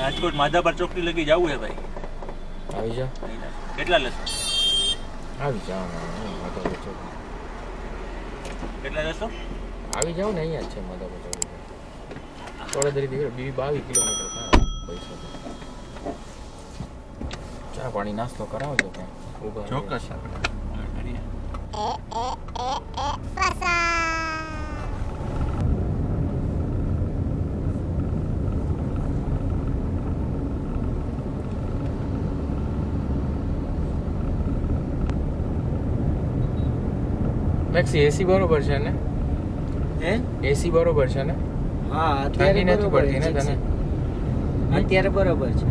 રાજકોટ માધાપર ચોકડી લગી જવું છે ભાઈ. આવી જા. કેટલા લેશો? આવી જાઓ ને માધવપુર ચોક કેટલા લેશો? આવી જાઓ ને અહીંયા જ છે માધાપર ચોક થોડા દરી બી બાવીસ કિલોમીટર થાય પૈસા તો. ચા પાણી નાસ્તો કરાવજો છો ત્યાં ચોક્કસ. આપણે કરીએ મેક્સી એસી બરોબર છે ને? હે? એસી બરોબર છે ને? હા અત્યારે નથી પડતી ને. તને? અત્યારે બરોબર છે.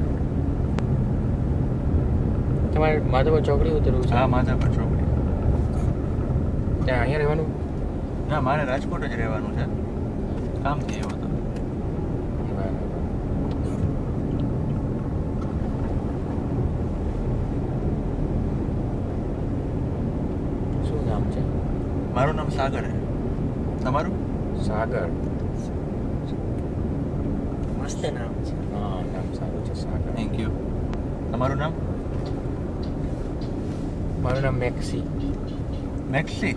તમારે માધવ ચોકડી ઉતરવું છે? હા માધાપર ચોકડી. ત્યાં અહીંયા રહેવાનું? ના મારે રાજકોટ જ રહેવાનું છે. કામથી થયું તો શું નામ છે મારું નામ સાગર હે. તમારું? સાગર. મસ્ત નામ છે. હા નામ સારું છે સાગર. થેન્ક યુ તમારું નામ? મારું નામ મેક્સી. મેક્સી?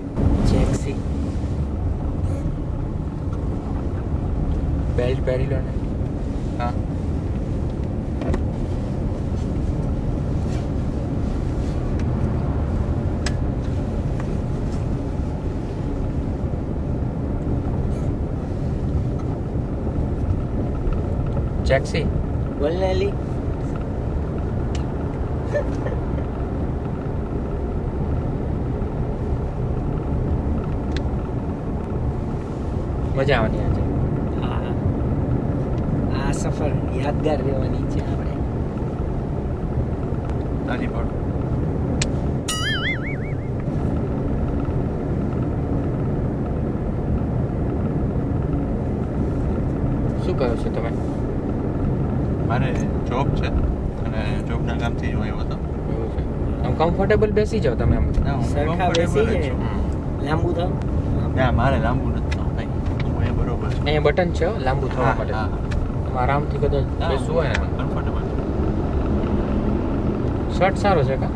જેક્સી. બેલ્ટ પહેરી લો ને. હા. જેક્સી બોલ ને અલી. મજા આવવાની આજે. હા. આ સફર યાદગાર રહેવાની છે આપણે. તારી પાડો શું કહો છો તમે મારે જોબ છે અને જોબના ગામથી હું આવ્યો હતો એવું છે. આમ કમ્ફર્ટેબલ બેસી જાઓ તમે આમ. સરખા બેસી જ જાય. લાંબુ થાવ? ના મારે લાંબુ નથી થવું ભાઈ હું એ બરોબર છું. અહીંયા બટન છે લાંબુ થવા માટે. આરામથી કદાચ બેસવું હોય ને. કમ્ફર્ટેબલ શર્ટ સારો છે કા?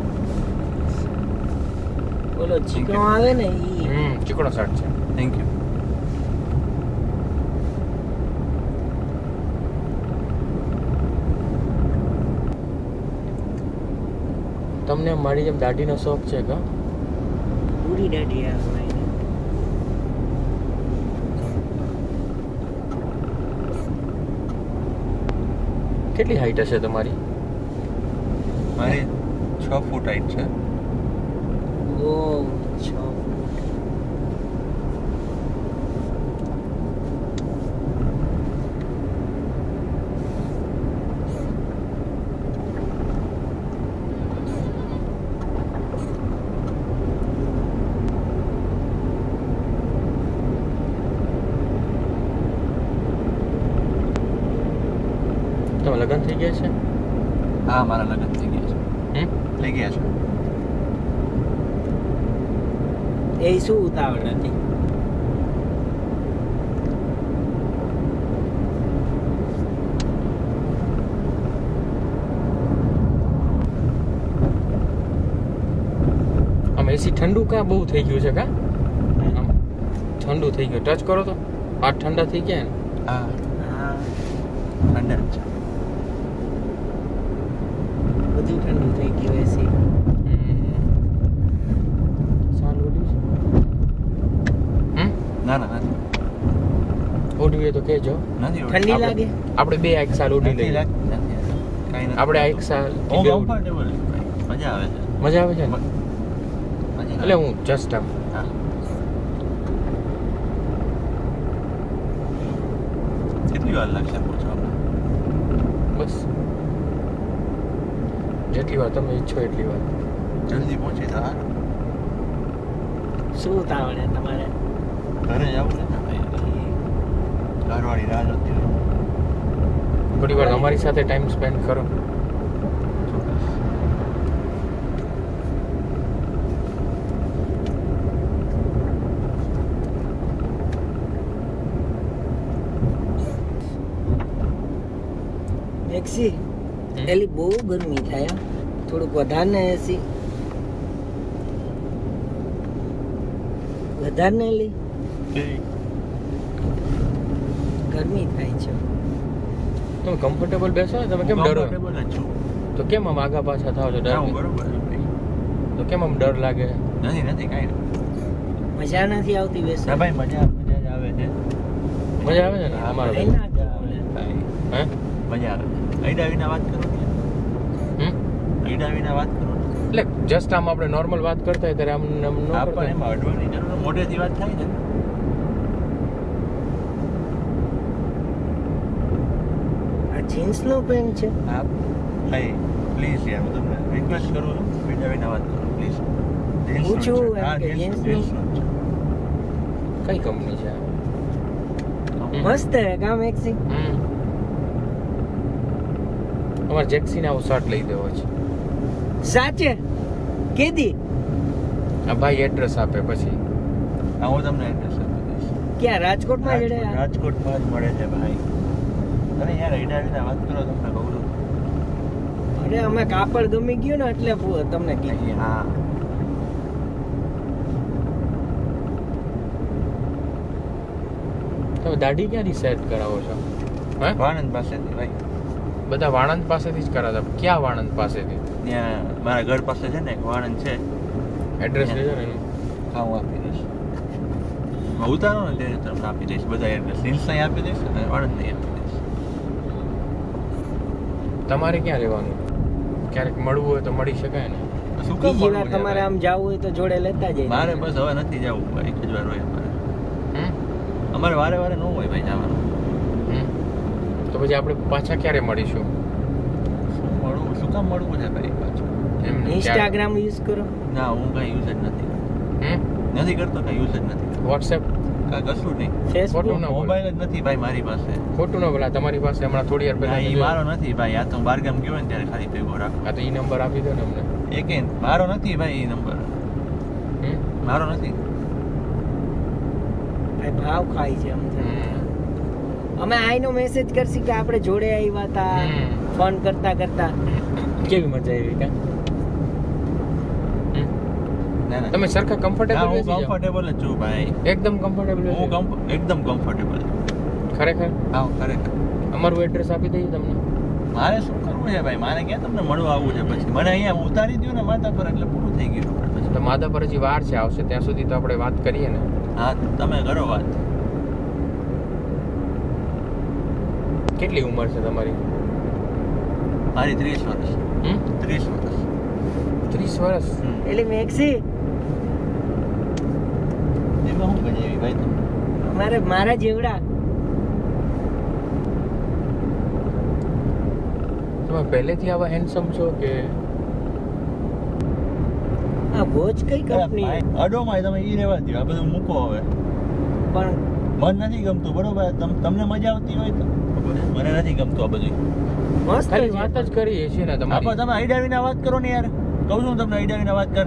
ઓલો ચીકણો આવે ને ઈ. હમ ચીકણો શર્ટ છે. થેન્ક યુ તમને મારી જેમ દાઢીનો શોખ છે કા? પૂરી દાઢી આવે કેટલી હાઈટ હશે તમારી? મારી છ ફૂટ હાઈટ છે. ઓ છ તમે લગ્ન થઈ ગયા છે? હા મારા લગ્ન થઈ ગયા છે. થઈ ગયા છે. એ શું ઉતાવળ હતી? એસી ઠંડુ કા બહુ થઈ ગયું છે કા? ઠંડુ થઈ ગયું. ટચ કરો તો. હાથ ઠંડા થઈ ગયા ને? હા. ઠંડા છે. બધું ઠંડુ થઈ ગયું એસી ના ના નથી. ઓડવી તો કહેજો. નથી ઠંડી લાગે? આપણે બે એક સાલ નથી લઈએ. આપણે એક. સાલ. મજા આવે છે. મજા આવે છે એટલે હું જસ્ટ આમ. હા. કેટલી વાર લાગશે પહોંચવામાં બસ. જેટલી વાર તમે ઈચ્છો એટલી વાર. જલ્દી પહોંચી જા શું તાવડે તમારે? ઘરે જવું ને તમે ઘરવાળી રાહ જોતી હોય થોડી વાર અમારી સાથે ટાઈમ સ્પેન્ડ કરો. મેક્સી? હમ. એલી બહુ ગરમી થાય થોડુંક વધારે ને એસી. વધારે ને એલી? ગરમી થાય છે. તમે કમ્ફર્ટેબલ બેસો ને તમે કેમ ડરો. તો કેમ આમ આગા પાછા થાવ છો ડર? બરોબર તો કેમ આમ ડર લાગે? નથી નથી કાંઈ મજા નથી આવતી બેસ ભાઈ મજા મજા જ આવે છે. મજા આવે છે ને? અમારે મજા આવે છે ભાઈ. હે. મજા આવે. છે અડાવીને વાત કરો? વાત કરો એટલે જસ્ટ આમ આપણે નોર્મલ વાત કરતા હોય ત્યારે આમ આમ ન કરતા એમાં અડવાની જરૂર મોઢેથી વાત થાય છે ને. આ જીન્સ નો પેન્ટ છે? હા ભાઈ પ્લીઝ યાર હું તમને રિક્વેસ્ટ કરું છું વિના વાત કરો પ્લીઝ પૂછું કે નું? કઈ કંપની છે મસ્ત હે કામ એક્સી હમ. અમારે જેક્સીને આવો શર્ટ લઈ દેવો છે. સાચે? કેદી? આ ભાઈ એડ્રેસ આપે પછી. હા હું તમને એડ્રેસ આપી દઈશ. ક્યાં રાજકોટમાં જડે રાજકોટમાં જ મળે છે ભાઈ. અરે યાર અડાવીને વાત કરો તમને કહું અરે અમે કાપડ ગમી ગયું ને એટલે તમને કીધું હા. તમે દાઢી ક્યાંથી સેટ કરાવો છો? હે? વાણંદ પાસેથી ભાઈ. બધા વાણંદ પાસેથી જ કરાતા. ક્યાં વાણંદ પાસેથી? ત્યાં મારા ઘર પાસે છે ને એક વાણંદ છે. એડ્રેસ લેજો ને હા હું આપી દઈશ. હું ઉતારો ને ત્યારે તમને આપી દઈશ. બધા એડ્રેસ હિલ્સ નહીં આપી દઈશ અને વાણંદ નહીં આપી દઈશ. તમારે ક્યાં રહેવાનું? ક્યારેક મળવું હોય તો મળી શકાય ને? શું કામ મળવું તમારે આમ જવું હોય તો જોડે લેતા જઈએ. મારે બસ હવે નથી જવું એક જ વાર હોય અમારે. હમ? અમારે વારે વારે ન હોય ભાઈ જવાનું. હમ? તો પછી આપણે પાછા ક્યારે મળીશું? કામ મળવું છે ભાઈ પાછું? ઇન્સ્ટાગ્રામ યુઝ કરો. ના હું કઈ યુઝ જ નથી. નથી કરતો કઈ યુઝ જ નથી. વોટ્સએપ કશું નહીં. મોબાઈલ જ નથી ભાઈ મારી પાસે. ખોટું ન બોલા. તમારી પાસે હમણાં થોડી વાર પહેલા ઈ મારો નથી ભાઈ. આ તો હું બારગામ ગયો ને ત્યારે ખાલી ભેગો રાખો. તો એ નંબર આપી દો ને અમને. એક મારો નથી ભાઈ એ નંબર? મારો નથી. ભાઈ ભાવ ખાય છે. અમે આઈનો મેસેજ કરશી કે આપણે જોડે આવ્યા હતા ફોન કરતા કરતા. કેવી મજા આવી કા ના ના. તમે સરખા કમ્ફર્ટેબલ હું કમ્ફર્ટેબલ જ છું ભાઈ. એકદમ કમ્ફર્ટેબલ હું એકદમ કમ્ફર્ટેબલ ખરેખર? હા ખરેખર. અમારું એડ્રેસ આપી દઈએ તમને. મારે શું કરવું છે ભાઈ? મારે ક્યાં તમને મળવા આવવું છે પછી? મને અહીંયા ઉતારી દો ને માથા પર એટલે પૂરું થઈ ગયું પછી. તો માતા પર હજી વાર છે આવશે. ત્યાં સુધી તો આપણે વાત કરીએ ને. હા તમે કરો વાત. કેટલી ઉંમર છે તમારી? મારી ત્રીસ વર્ષ. ત્રીસ વર્ષ ત્રીસ વર્ષ. એટલે મેક્સી એમાં શું ગજાવી ભાઈ તમને મારે મારા જેવડા તમે પહેલેથી આવા હેન્ડસમ છો કે આ વોચ કઈ કંપની અડો માય તમે ઈ રહેવા દો આ બધું મૂકો હવે. પણ મન નથી ગમતું બરોબર? તમને મજા આવતી હોય તો. મને નથી ગમતું આ બધું મસ્ત ખાલી વાત જ કરીએ છીએ ને તમારી. તમે વિના વાત કરો ને યાર. કહું છું તમને અડાવીને વાત કર.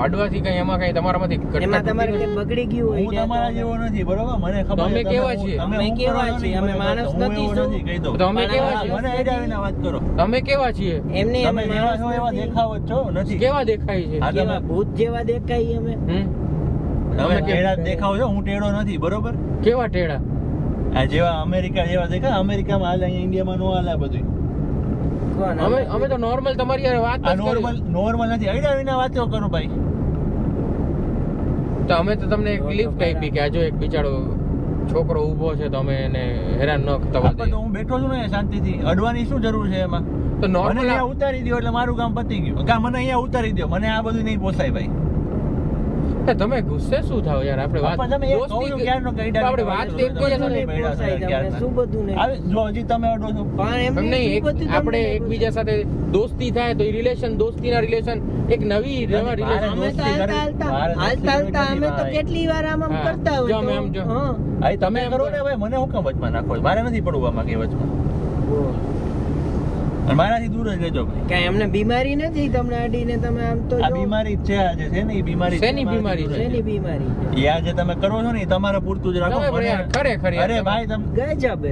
અડવાથી કઈ એમાં કઈ તમારામાંથી એમાં તમારે કઈ બગડી ગયું હું તમારા જેવો નથી બરોબર? મને ખબર અમે કેવા છીએ? અમે કેવા છીએ? અમે મને માણસ નથી એવો શું? કહી દઉં. તો અમે કેવા છીએ? મને અડાવીને વાત કરો. તમે કેવા છીએ? એમને તમે અમે છો એવા દેખાવ જ છો નથી. કેવા દેખાય છે? કેવા તમે- ભૂત જેવા દેખાય અમે. હમ? તમે કેમ- ટેડા દેખાવ છો? હું ટેડો નથી બરોબર? કેવા ટેડા? આ જેવા અમેરિકા જેવા દેખા અમેરિકામાં હાલે અહીંયા ઇન્ડિયામાં નો હાલે આ બધું અમે અમે તો નોર્મલ તમારી યાર વાત નોર્મલ કરી નોર્મલ નથી. અડાવીને વાતો કરો ભાઈ. તો અમે તો તમને એક લિફ્ટ આપી કે આ જો એક બિચારો છોકરો ઊભો છે તો અમે એને હેરાન ન થવા દઈએ તો હું બેઠો છું ને શાંતિથી. અડવાની શું જરૂર છે એમાં? તો નોર્મલ અહીંયા ઉતારી દો એટલે મારું કામ પતી ગયું. કા મને અહીંયા ઉતારી દો મને આ બધું નહીં પોસાય ભાઈ. તમે ગુસ્સે શું થાવ યાર? આપણે વાત તમે એક કહું દોસ્તી છું કે- ક્યારનો કઈ તો આપણે વાત તો એકબીજા બધું સાથે. શું બધું નહીં હવે જો હજી તમે અડો છો પણ એમ નહીં એક- આપણે એકબીજા સાથે દોસ્તી થાય તો એ રિલેશન દોસ્તીના રિલેશન એક નવી નવા રિલેશન અમે તો દોસ્તી હાલતા હાલતા અમે તો કેટલી વાર આમ આમ. કરતા જો હોય અમે આમ જો. હા. તમે તમે કરો. ને ભાઈ મને હું કામ વચમાં નાખો? મારે નથી પડવું આમાં વચમાં? મારાથી દૂર જ રહેજો ભાઈ. એમને બીમારી નથી તમને અડીને તમે આમ તો આ બીમારી છે આજે છે ને? એ બીમારી છે. શેની બીમારી? છે? શેની બીમારી? એ આ જે તમે કરો છો ને તમારે પૂરતું જ રાખો. ખરેખર અરે ભાઈ તમે ગજબ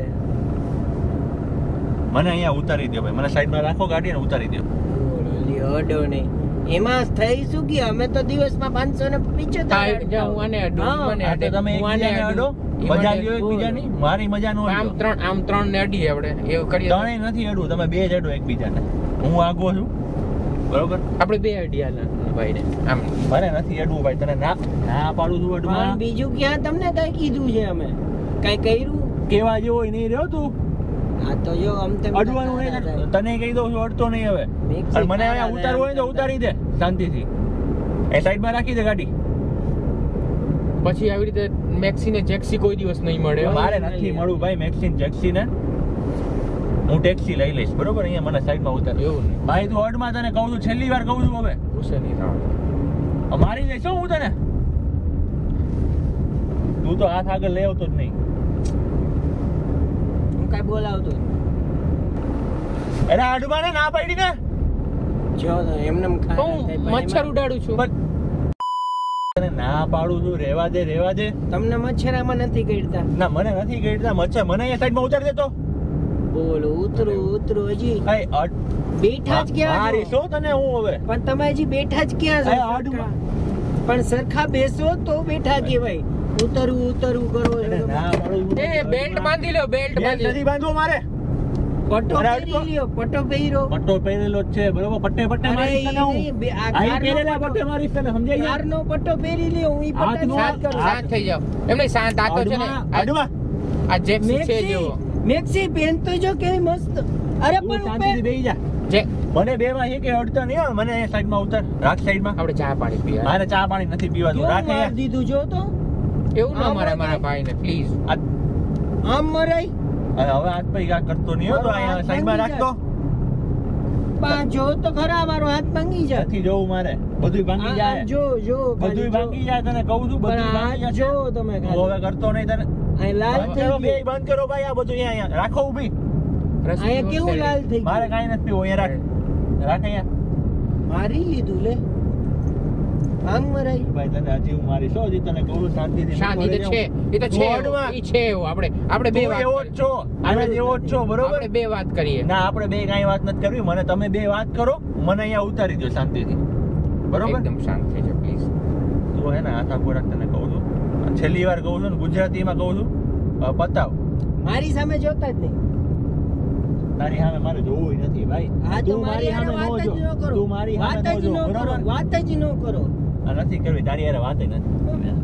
મને અહીંયા ઉતારી દો ભાઈ. મને સાઈડમાં રાખો ગાડી ને ઉતારી દો અડો નહીં. એમાં થઈ શું કે અમે તો દિવસમાં પાંચસો ને પિચોતેર અડું, અડે. અડો. અડું. મારી મજા નો આમ ત્રણ આમ ત્રણ ને અડીએ આપણે. એવું કરીએ નથી અડવું તમે બે જ અડો એકબીજાને. હું આગો છું. બરોબર? આપણે બે અડીયા ભાઈ ને આમ. મને નથી અડવું ભાઈ તને ના ના પાડું છું અડવા બીજું ક્યાં તમને કઈ કીધું છે અમે? કઈ કર્યું? કેવા જેવો હોય નહીં રહ્યો તું. આ તો જો આમ તેમ અડવાનું નહીં તને કહી દઉં છું અડતો નહીં હવે. અને મને ખારા ઉતારવું હોય તો ઉતારી દે. શાંતિથી. એ સાઈડમાં રાખી દે ગાડી. પછી આવી રીતે મેક્સી ને જેક્સી કોઈ દિવસ નહીં મળે. મારે નથી મળવું ભાઈ મેક્સિન જેક્સી ને. હું ટેક્સી લઈ લઈશ બરોબર? અહીંયા મને સાઈડમાં ઉતાર. એવું નહીં. ભાઈ તું અડમાં તને કહું છું છેલ્લી વાર કહું છું હવે. ગુસ્સે નહીં થવાનું મારી દઈશ હો હું તને. તું તો હાથ આગળ લઈ આવતો જ નહીં. હું કઈ બોલાવતો. અરે અડમાં ને ના પાડી ને. જો એમને મચ્છર ઉડાડું છું. ના પાડું છું રેવા દે રેવા દે. તમને મચ્છરામાં નથી કરતા ના મને નથી ગઈડતા મચ્છર મને અહીંયા સાઈડમાં ઉતાર દેતો. બોલો ઉતરો ઉતરો હજી. બેઠા જ ક્યાં મારી શું તને હું હવે? પણ તમે હજી બેઠા જ ક્યાં છો? પણ સરખા બેસો તો બેઠા કહેવાય. ઉતરવું ઉતરવું કરો ના એ બેલ્ટ બાંધી લો બેલ્ટ બેલ્ટ બાંધી નથી બાંધવો મારે. પટ્ટો પહેરી લ્યો પટ્ટો પહેરો. પટ્ટો પહેરેલો છે બરોબર? પટ્ટે પટ્ટે મારી તને હું? ઈ બે- આ આ ઈ કારનો પહેરેલા પટ્ટે. મારી તને સમજાઈ ગયા? કારનો પટ્ટો પહેરી લ્યો હું ઈ પટ્ટો સાત કરું. સાત થઈ જાવ એમને સાત આતો છે ને અડમાં, આ-. જેક્સી છે જેવો મેક્સી પેન તો જો કેવી મસ્ત. અરે પણ શાંતિથી ઉપર- બેહી જા. જે મને બે માં એક અડતા નહીં. મને સાઈડમાં ઉતર. રાખ સાઈડમાં. આપણે ચા પાણી પીવા મારે ચા પાણી નથી પીવાતું કેવું રાખ. દીધું જો તો? એવું ના મારા મારે મારા ભાઈ ભાઈને પ્લીઝ આમ મરાય? હવે હવે હાથ પૈ આ કરતો નહીં હો તો અહીંયા સાઈડમાં રાખતો. પા જો તો ખરા મારો હાથ ભાંગી જાય નથી જોવું મારે. બધુંય ભાંગી જાય. જો જો ખાલી ભાંગી જાય તને કહું છું જો તમે હું હવે કરતો નહીં તને. અહીં લાલ બંધ થઈ બંધ કરો ભાઈ આ બધું અહીંયા અહીંયા. રાખો ઊભી. અહીંયા કેવું લાલ થઈ મારે કાઈ નથી પીવું અહીંયા રાખ. રાખ અહીંયા. મારી લીધું લે. આમ મરાય ભાઈ તને હજી હું મારી શું હજી તને કહું શાંતિથી શાંતિ તો છે. એ તો છે તું એવું. અડવા. ઈ છે એવું. આપણે આપણે બે વાત એવો જ છો. આના જેવો જ છો બરોબર? આપણે બે વાત કરીએ. ના આપણે બે કાંઈ વાત નથી કરવી. મને તમે બે વાત કરો. મને અહીંયા ઉતારી દો શાંતિથી. બરોબર? એકદમ શાંત થઈ જાઓ પ્લીઝ તું હે ને આથા ખોરાક તને કહું છું. છેલ્લી વાર કહું છું ને ગુજરાતીમાં કહું છું. પતાવ મારી સામે જોતા જ નહીં. તારી સામે મારે જોવું નથી ભાઈ. તું મારી સામે ન જ. ન કરો. તું મારી સામે ન જો, બરોબર? વાત જ ન કરો. આ નથી કરવી તારી યારે વાત નથી.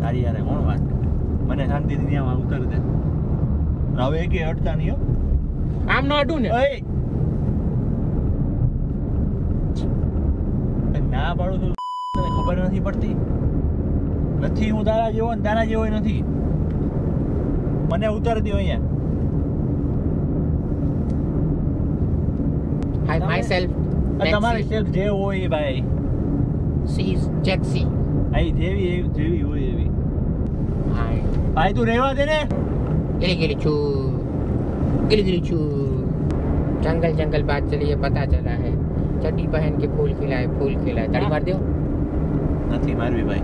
તારી યારે કોણ વાત? મને શાંતિથી ત્યાં ઉતર દે. હવે એકે અટતા નહીં આમ ન અડું ને? ઓય! ના પાડું છું. તને ખબર નથી પડતી? નથી હું તારા જેવો ને તારા જેવો નથી. મને ઉતાર દો અહીંયા. હાય માય સેલ્ફ તમારી સેલ્ફ જે હોય ભાઈ. સી ઇઝ જેક્સી આઈ જેવી એવી જેવી હોય એવી હાય ભાઈ તું રહેવા દે ને गिली गिली छू गिली गिली छू जंगल जंगल बात चली है पता चला है चड्डी पहन के फूल खिलाए फूल खिलाए ताड़ी मार दो નથી મારવી ભાઈ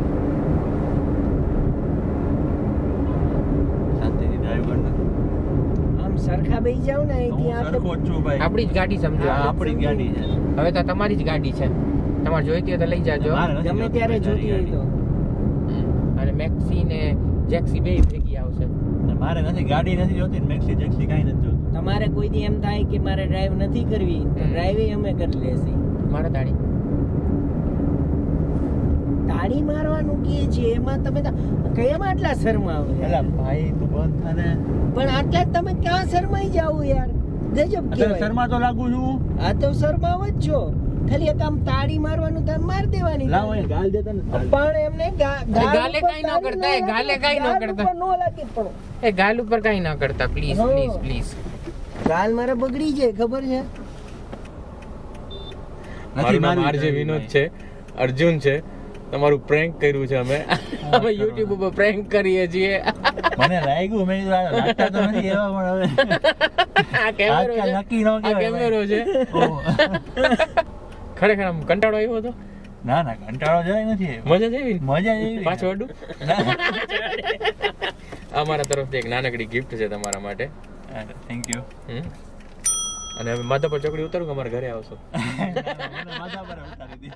શાંતિથી ડ્રાઈવ કર ને આમ સરખા બેસી જાવ ને અહીંથી હું આટલે- સરખો જ છું ભાઈ આપણી જ ગાડી સમજો આ આપણી જ ગાડી છે હવે તો તમારી જ ગાડી છે તમારે જોઈતી હોય તો લઈ જાજો. ગમે ત્યારે જોઈતી હોય તો. અને મેક્સી ને જેક્સી બે ભેગી આવશે. મારે નથી ગાડી નથી જોતી મેક્સી જેક્સી કાઈ નથી જોતું. તમારે કોઈ દી એમ થાય કે મારે ડ્રાઈવ નથી કરવી તો ડ્રાઈવ અમે કરી લેસી મારે તાળી. તાળી મારવાનું કે છે એમાં તમે કયામાં આટલા શરમાવો એલા ભાઈ તું બંધ થા પણ આટલા જ તમે ક્યાં શરમાઈ જાવ યાર? ગજબ કહેવાય. શર્મા તો લાગુ છું. આ તો શરમાવ જ છો. ખાલી એક આમ તાળી મારવાનું તો માર દેવાની લાવો એ ગાલ દેતા ને પણ એમને ગાલે કાંઈ ન કરતા, એ ગાલે કાંઈ ન કરતા. નો લાગી પણ. એ ગાલ ઉપર કઈ ના કરતા પ્લીઝ પ્લીઝ પ્લીઝ ગાલ મારે બગડી જાય ખબર છે? મારું નામ આરજે વિનોદ છે. અર્જુન છે. તમારું પ્રેન્ક કર્યું છે અમે. અમે યુટ્યુબ ઉપર પ્રેન્ક કરીએ છીએ. મને લાગ્યું મેં લાગતા તો નથી એવા પણ હવે આ કેમેરો છે. આ કેમેરો છે. ખરેખર આમ કંટાળો આવ્યો હતો? ના ના કંટાળો જરાય નથી મજા જ આવી? મજા એવી પાછું અડું અમારા તરફથી એક નાનકડી ગિફ્ટ છે તમારા માટે. Thank you. અને હવે પર ચોકડી ઉતારું કે અમારા ઘરે આવશો? માથા પર ઉતારી દી